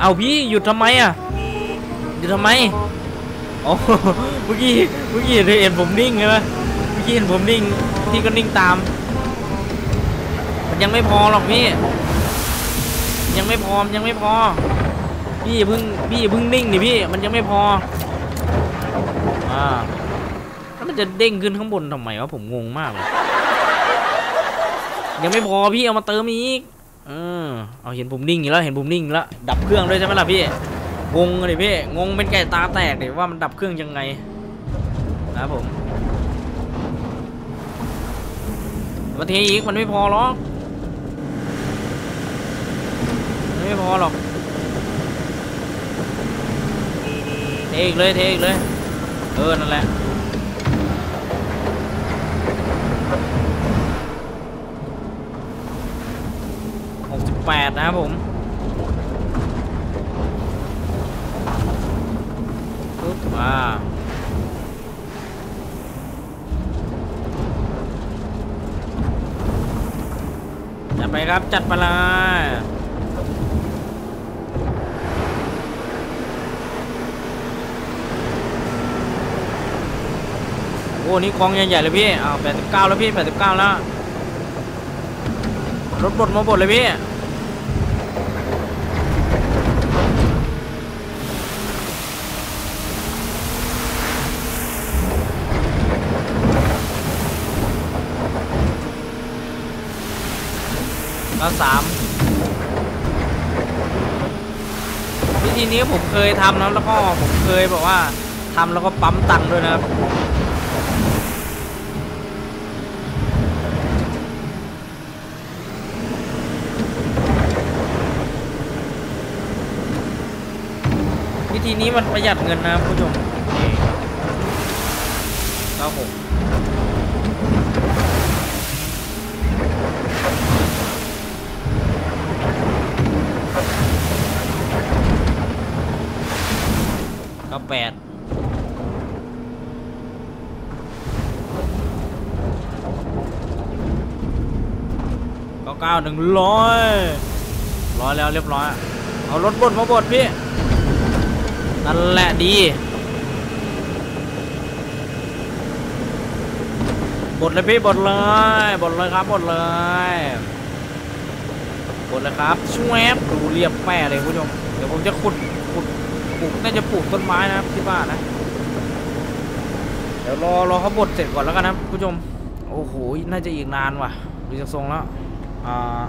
เอาพี่หยุดทำไมอะหยุดทำไมโอ๋อเมื่อกี้เมื่อกี้เห็นผมนิ่งใช่ไหมเมื่อกี้เห็นผมนิ่งพี่ก็นิ่งตาม มันยังไม่พอหรอกพี่ ยังไม่พอยังไม่พอ พี่อย่าเพิ่งพี่อย่าเพิ่งนิ่งดิพี่ มันยังไม่พออ่าแล้วมันจะเด้งขึ้นข้างบนทำไมวะผมงงมากเลยยังไม่พอพี่เอามาเติมอีก เออเอาเห็นผมนิ่งอยู่แล้วเห็นผมนิ่งแล้วดับเครื่องด้วยใช่ไหมล่ะพี่งงเลยพี่งงเป็นไก่ตาแตกเลยว่ามันดับเครื่องยังไงนะผมมาเทอีกมันไม่พอหรอกไม่พอหรอกเทอีกเลยเทอีกเลยเออนั่นแหละ หกสิบแปดนะครับผมปึ๊บอ่าจัดไปครับ จัดไปเลยโอ้นี่กองใหญ่ๆเลยพี่อ้าวแปดสิบเก้าแล้วพี่แปดสิบเก้าแล้วรถบดมาบดเลยพี่ ก็สามวิธีนี้ผมเคยทำนะแล้วก็ผมเคยแบบว่าทำแล้วก็ปั๊มตังค์ด้วยนะครับวิธีนี้มันประหยัดเงินนะครับผู้ชมนี่ครับผม แปดก็เก้าหนึ่งร้อยร้อยแล้วเรียบร้อย เอารถบดมาบดพี่ นั่นแหละดี บดเลยพี่บดเลย บดเลยครับบดเลย บดเลยครับชวบดูเรียบแม่เลยคุณผู้ชม เดี๋ยวผมจะขุด ปลูกน่าจะปลูกต้นไม้นะครับที่บ้านนะเดี๋ยวรอรอเขาบดเสร็จก่อนแล้วกันนะคุณผู้ชมโอ้โหน่าจะอีกนานว่ะดูจากทรงแล้วอ่า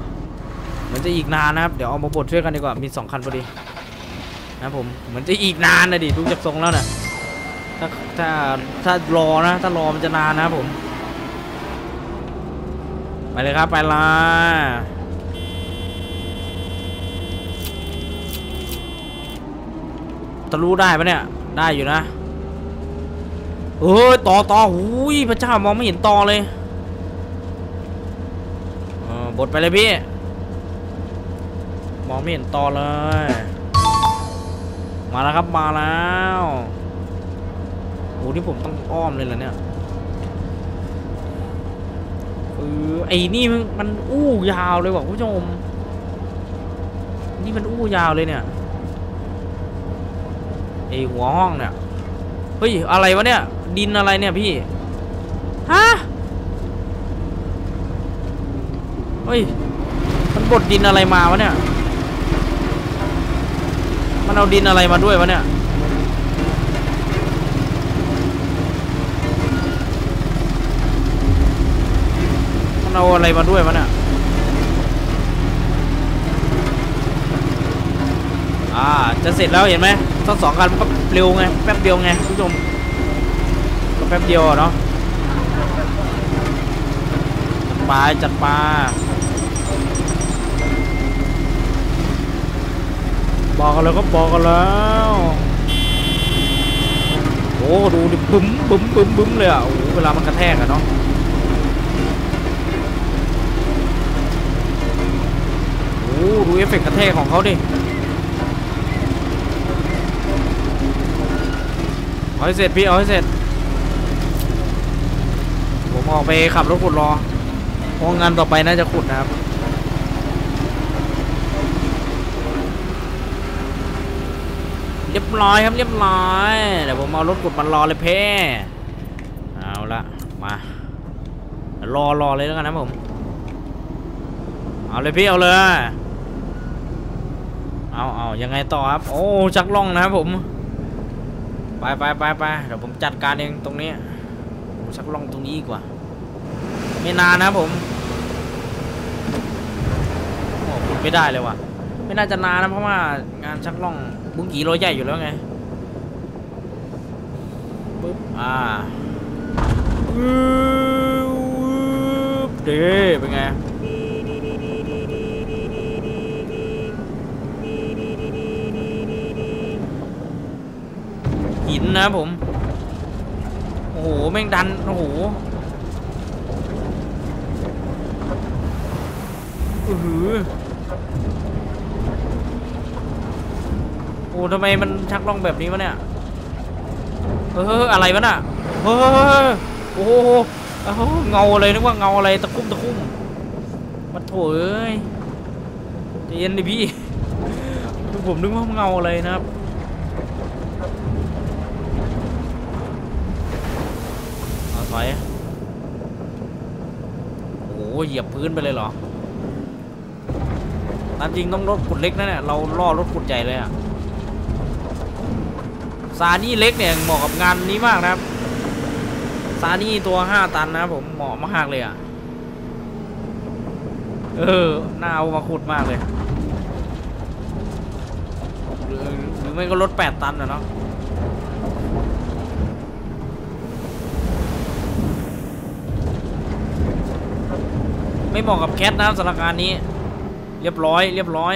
เหมือนจะอีกนานนะครับเดี๋ยวเอามาบดช่วยกันดีกว่ามีสองคันพอดีนะผมเหมือนจะอีกนานนะดิดูจากทรงแล้วนะถ้าถ้าถ้ารอนะ ถ้ารอมันจะนานนะผม ไปเลยครับ ไปละ ทะลุได้ปะเนี่ย ได้อยู่นะเอ้ยต่อต่อหูยพระเจ้ามองไม่เห็นต่อเลยเออบดไปเลยพี่ มองไม่เห็นต่อเลย มาแล้วครับมาแล้วโอ้นี่ผมต้องอ้อมเลยเหรอเนี่ยเออไอ้นี่มันมันอู้ยาวเลยว่ะคุณผู้ชม นี่มันอู้ยาวเลยเนี่ย ไอหัวห้องเนี่ยเฮ้ยอะไรวะเนี่ย ดินอะไรเนี่ยพี่ฮะเฮ้ยมันบดดินอะไรมาวะเนี่ยมันเอาดินอะไรมาด้วยวะเนี่ยมันเอาอะไรมาด้วยวะเนี่ย อ่าจะเสร็จแล้วเห็นไหมทั้งสองคันมันก็เร็วไงแป๊บเดียวไงคุณผู้ชมก็แป๊บเดียวเนาะจัดไปจัดไปบอกกันแล้วก็บอกกันแล้วโอ้ดูดิบึ้มบึ้มบึ้มบึ้มเลยอะโอ้เวลามันกระแทกอะเนาะโอ้ดูเอฟเฟกต์กระแทกของเขาดิ เอาให้เสร็จพี่เอาให้เสร็จ ผมออกไปขับรถขุดรอเพราะงานต่อไปน่าจะขุดนะครับเรียบร้อยครับเรียบร้อยเดี๋ยวผมเอารถขุดมารอเลยเพ่เอาละมารอรอเลยแล้วกันนะผมเอาเลยพี่เอาเลยเอาเอายังไงต่อครับ โอ้ชักล่องนะครับผม ไปไปไปไปเดี๋ยวผมจัดการเองตรงนี้ผมชักล่องตรงนี้ดีกว่า ไม่นานนะผมโอ้พูดไม่ได้เลยว่ะ ไม่น่าจะนานนะเพราะว่างานชักล่องบุ้งกี่โลใหญ่อยู่แล้วไงปุ๊บอ่าปึ๊บเด้เป็นไง หินนะผม โอ้โห แม่งดัน โอ้โหอือหือโอ้ทำไมมันชักล่องแบบนี้วะเนี่ย เอออะไรวะน่ะเฮ้ยโอ้โหโอ้โหเงาอะไรนึกว่าเงาอะไรตะคุ่มตะคุ่มมาโถเอ้ยใจเย็นดิพี่ผมนึกว่าเงาอะไรนะครับ เอา ถอยโอ้โหเหยียบพื้นไปเลยเหรอตามจริงต้องรถขุดเล็กนะเนี่ยเราล่อรถขุดใหญ่เลยอะซานี่เล็กเนี่ยเหมาะกับงานนี้มากนะครับซานี่ตัว 5 ตันนะผมเหมาะมากเลยอะเออน่าเอามาขุดมากเลยหรือไม่ก็รถ8ตันอะเนาะ ไม่เหมาะกับแคทนะครับสถานการณ์นี้ เรียบร้อย เรียบร้อย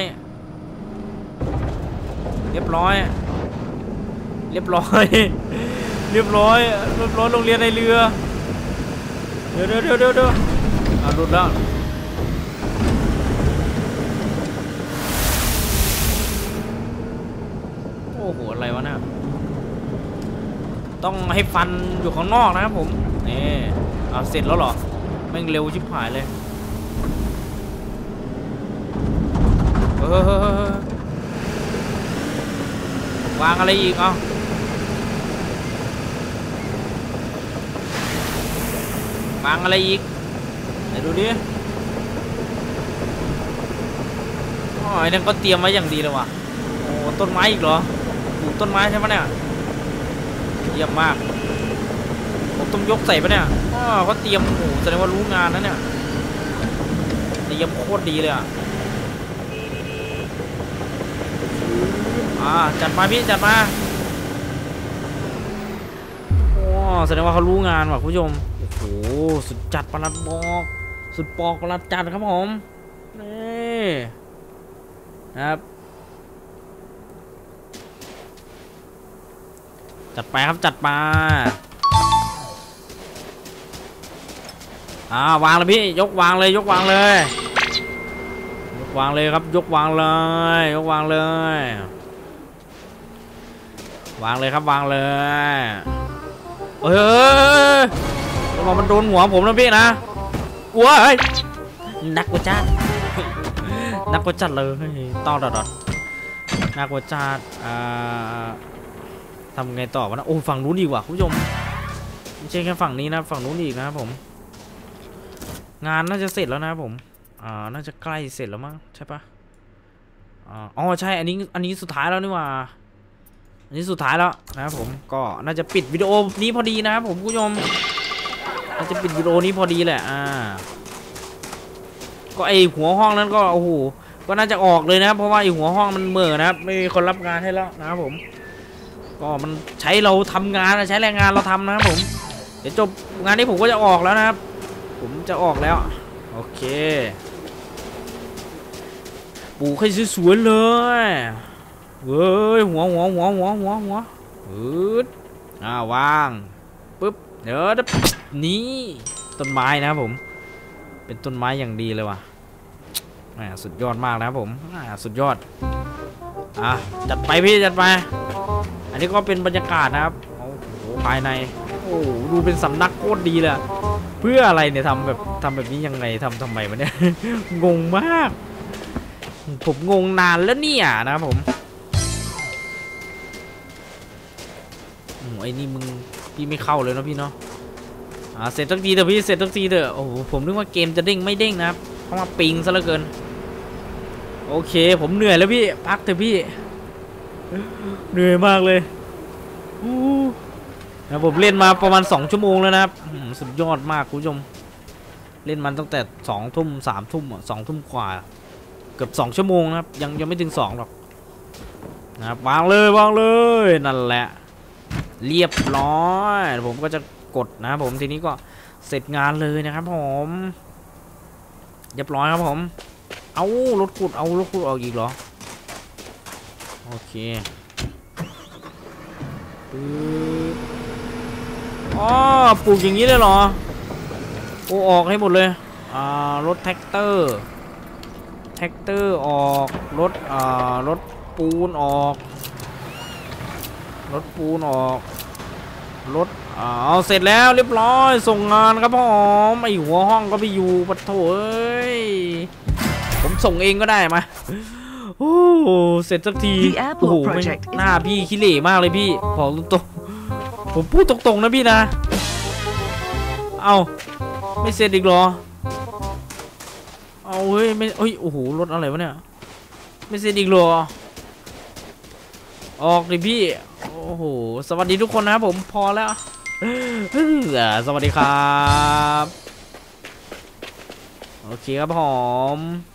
เรียบร้อย เรียบร้อย เรียบร้อยเรียบร้อยโรงเรียนในเรือ เดี๋ยวเดี๋ยวเดี๋ยวเดี๋ยวเอะหลุดแล้วโอ้โหอะไรวะเนี่ยต้องให้ฟันอยู่ข้างนอกนะครับผมนี่เอาเสร็จแล้วเหรอแม่งเร็วชิบหายเลยเออ วางอะไรอีกเอ้าวางอะไรอีกไหนดูดิอ๋อไอ้นั่นก็เตรียมไว้อย่างดีเลยว่ะ โอ้ต้นไม้อีกเหรอปลูกต้นไม้ใช่ไหมเนี่ย เยี่ยมมาก ผมต้องยกใส่ปะเนี่ยอ๋อเขาเตรียมโอ้แสดงว่ารู้งานนะเนี่ย เตรียมโคตรดีเลยอะ อ่าจัดมาพี่จัดมาโอ้แสดงว่าเขารู้งานว่ะคุณผู้ชมโอ้โหสุดจัดประหลัดบอกสุดปอกประหลัดจัดครับผมนี่นะครับ จัดไปครับจัดมาอ่าวางเลยพี่ยกวางเลยยกวางเลย ยกวางเลยครับยกวางเลย ยกวางเลย วางเลยครับวางเลย เอ้ยระวังมันโดนหัวผมนะพี่นะกลัวเฮ้ยนักกว่าจัดนักกว่าจัดเลยต่อดอดดนักกว่าจัดอ่าทำไงต่อวะนะโอ้ฝั่งนู้นดีกว่าคุณผู้ชมไม่ใช่แค่ฝั่งนี้นะฝั่งนู้นอีกนะครับผม งานน่าจะเสร็จแล้วนะครับผมอ่าน่าจะใกล้เสร็จแล้วมั้งใช่ปะอ่าอ๋อใช่อันนี้อันนี้สุดท้ายแล้วนี่หว่า อันนี้สุดท้ายแล้วนะครับผมก็น่าจะปิดวิดีโอนี้พอดีนะครับผมผู้ชมน่าจะปิดวิดีโอนี้พอดีแหละอ่าก็ไอหัวห้องนั้นก็โอ้โหก็น่าจะออกเลยนะครับเพราะว่าไอหัวห้องมันเหม่อนะครับไม่มีคนรับงานให้แล้วนะครับผม ก็มันใช้เราทำงานใช้แรงงานเราทำนะครับผม เดี๋ยวจบงานนี้ผมก็จะออกแล้วนะครับ ผมจะออกแล้ว โอเค ปูให้สวยๆเลย เว้ยหัวหัวหัวหัวหัวหัวปึ๊ดอ่าวางปึ๊บเดี๋ยวนะนี่ต้นไม้นะครับผม เป็นต้นไม้อย่างดีเลยว่ะสุดยอดมากนะครับผมอ่าสุดยอดอะจัดไปพี่จัดไป อันนี้ก็เป็นบรรยากาศนะครับโอ้โหภายในโอ้โหดูเป็นสำนักโคตรดีเลยเพื่ออะไรเนี่ยทำแบบทำแบบนี้ยังไงทำทำไมวะเนี่ยงงมาก ผมงงนานแล้วเนี่ยนะครับผม หไอ้นี่มึงพี่ไม่เข้าเลยนะพี่เนาะอ่าเสร็จสักทีเถอะพี่เสร็จสักทีเถอะโอ้โหผมนึกว่าเกมจะเด้งไม่เด้งนะครับเพราะว่าปิงซะเหลือเกิน โอเค ผมเหนื่อยแล้วพี่พักเถอะพี่ เหนื่อยมากเลยอู้นะผมเล่นมาประมาณ 2 ชั่วโมงแล้วนะครับสุดยอดมากคุณผู้ชม เล่นมันตั้งแต่สองทุ่มสามทุ่มสองทุ่มกว่า เกือบสองชั่วโมงนะครับ ยังยังไม่ถึงสองหรอกนะครับวางเลยวางเลยนั่นแหละ เรียบร้อยผมก็จะกดนะผมทีนี้ก็เสร็จงานเลยนะครับผมเรียบร้อยครับผม เอารถขุดเอารถขุดออกอีกเหรอ โอเคปึ๊บอ๋อปลูกอย่างนี้เลยเหรอ โอ้ออกให้หมดเลย อ่า รถแท็กเตอร์ แท็กเตอร์ออก รถ อ่า รถปูนออก รถปูนออก รถอ่าเอาเสร็จแล้วเรียบร้อยส่งงานครับผมไอหัวห้องก็ไปอยู่ปะโถเอ้ยผมส่งเองก็ได้มาโอ้เสร็จสักที The Airport โอ้โหไม่ Project หน้าพี่ขี้เหร่มากเลยพี่บอกตรงๆผมพูดตรงๆนะพี่นะ เอาไม่เสร็จอีกเหรอ เอาเฮ้ยไม่เฮ้ยโอ้โหรถอะไรวะเนี่ย ไม่เสร็จอีกเหรอ ออกดิพี่ โอ้โห สวัสดีทุกคนนะครับผมพอแล้วสวัสดีครับ โอเคครับผม